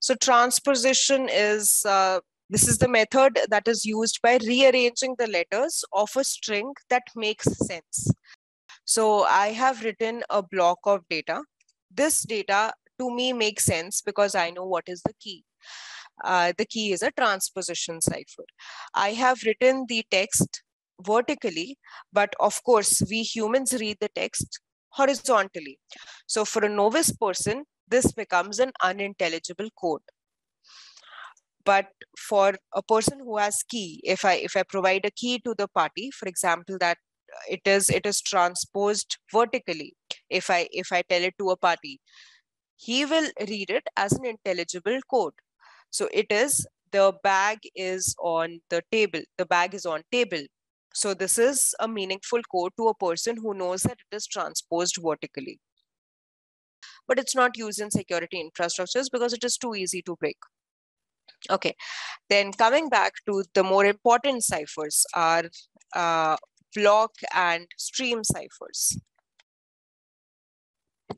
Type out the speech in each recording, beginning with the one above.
So transposition is uh, this is the method that is used by rearranging the letters of a string that makes sense. So I have written a block of data. This data to me makes sense because I know what is the key. Uh, the key is a transposition cipher. I have written the text vertically, but of course, we humans read the text horizontally. So for a novice person, this becomes an unintelligible code. But for a person who has key, if I if I provide a key to the party, for example, that it is it is transposed vertically, if I if I tell it to a party, he will read it as an intelligible code. So it is the bag is on the table. The bag is on table. So this is a meaningful code to a person who knows that it is transposed vertically. But it's not used in security infrastructures because it is too easy to break. Okay, then coming back to the more important ciphers are uh, block and stream ciphers.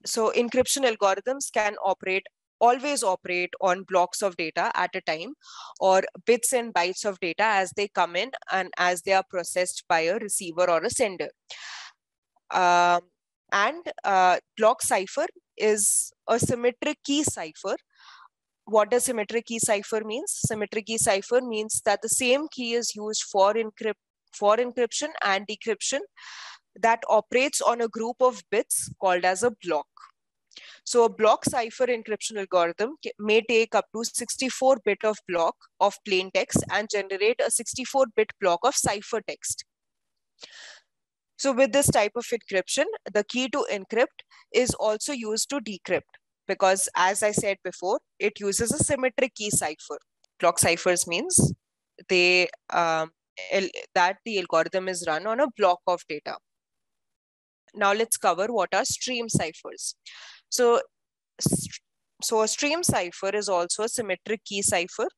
So encryption algorithms can operate always operate on blocks of data at a time or bits and bytes of data as they come in and as they are processed by a receiver or a sender. Um, and uh, block cipher is a symmetric key cipher. What does symmetric key cipher means? Symmetric key cipher means that the same key is used for, encrypt, for encryption and decryption that operates on a group of bits called as a block. So a block cipher encryption algorithm may take up to 64-bit of block of plain text and generate a 64-bit block of ciphertext. So with this type of encryption, the key to encrypt is also used to decrypt because as I said before, it uses a symmetric key cipher. Block ciphers means they um, that the algorithm is run on a block of data. Now let's cover what are stream ciphers. So, so a stream cipher is also a symmetric key cipher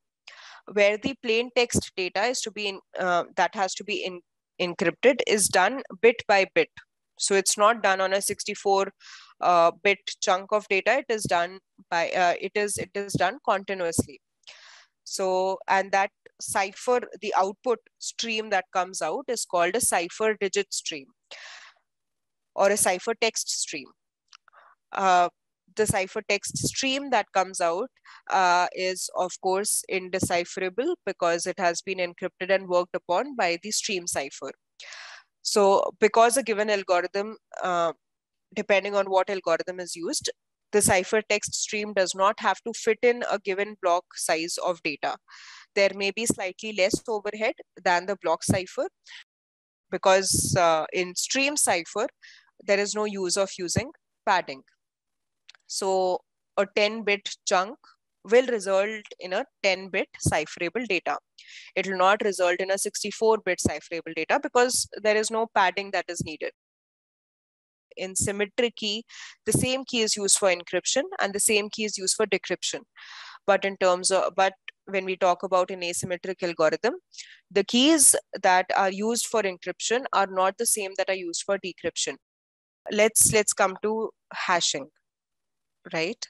where the plain text data is to be in, uh, that has to be in, encrypted is done bit by bit. So it's not done on a 64 uh, bit chunk of data. It is done by uh, it is it is done continuously. So and that cipher the output stream that comes out is called a cipher digit stream or a cipher text stream. Uh, the ciphertext stream that comes out uh, is of course indecipherable because it has been encrypted and worked upon by the stream cipher. So because a given algorithm, uh, depending on what algorithm is used, the ciphertext stream does not have to fit in a given block size of data. There may be slightly less overhead than the block cipher because uh, in stream cipher, there is no use of using padding. So a 10 bit chunk will result in a 10 bit cipherable data. It will not result in a 64 bit cipherable data because there is no padding that is needed. In symmetric key, the same key is used for encryption and the same key is used for decryption. But in terms of, but when we talk about an asymmetric algorithm, the keys that are used for encryption are not the same that are used for decryption let's let's come to hashing right?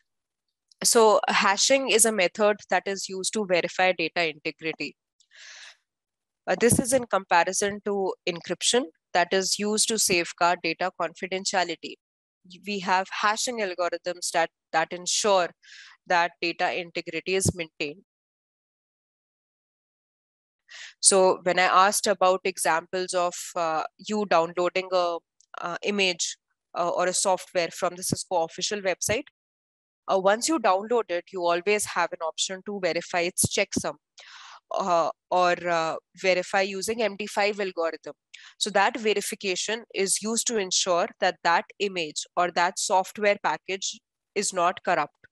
So hashing is a method that is used to verify data integrity. Uh, this is in comparison to encryption that is used to safeguard data confidentiality. We have hashing algorithms that that ensure that data integrity is maintained. So when i asked about examples of uh, you downloading a uh, image uh, or a software from the Cisco official website. Uh, once you download it, you always have an option to verify its checksum uh, or uh, verify using MD5 algorithm. So that verification is used to ensure that that image or that software package is not corrupt.